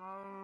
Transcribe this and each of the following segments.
No.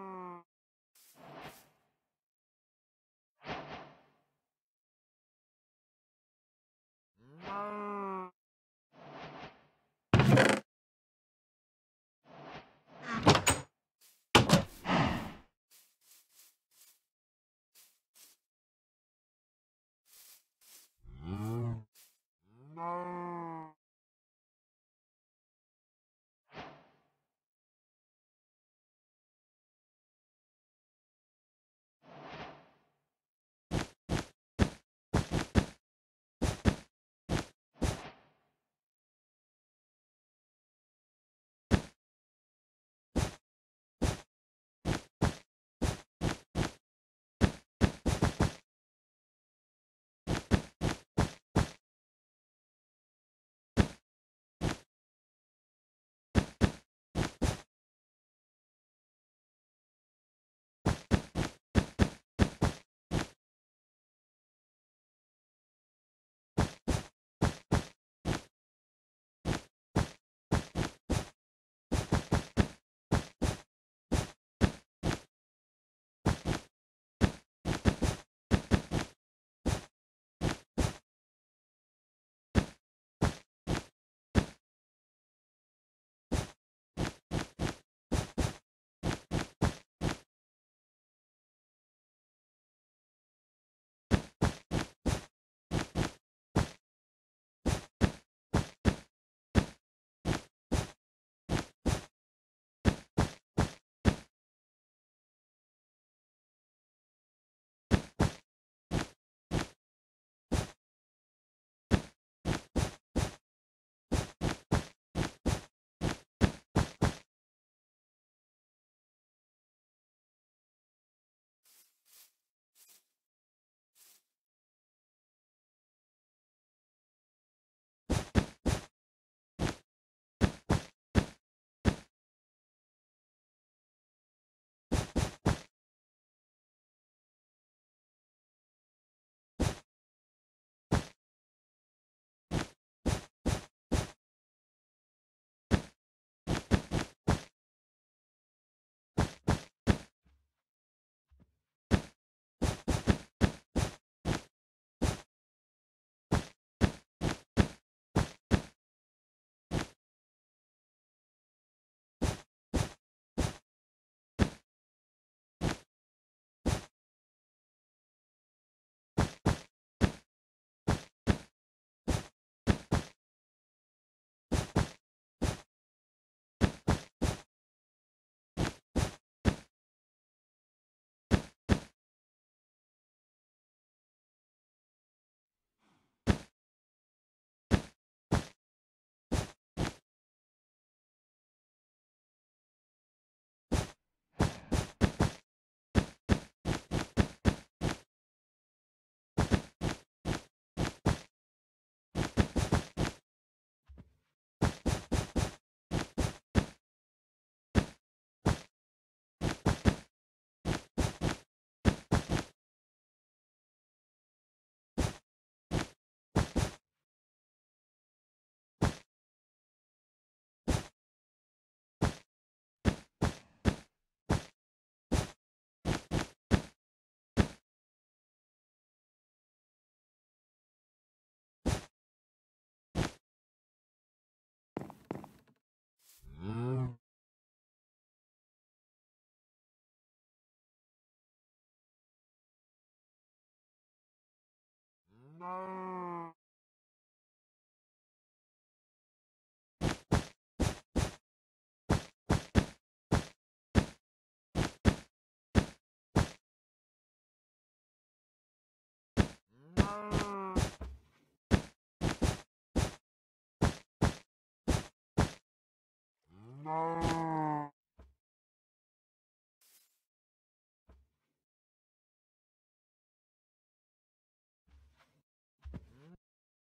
no!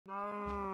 No!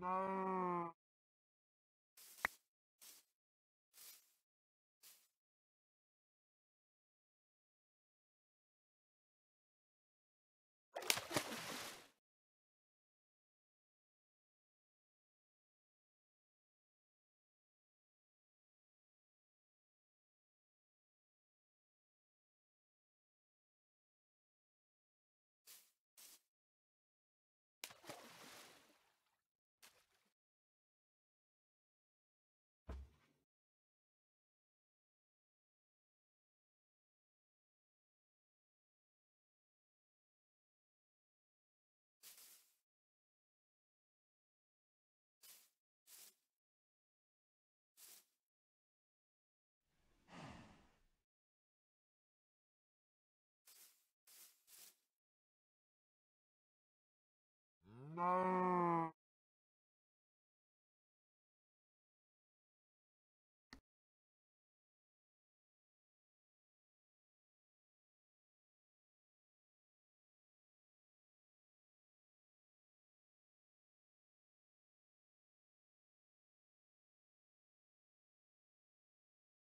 No. Não!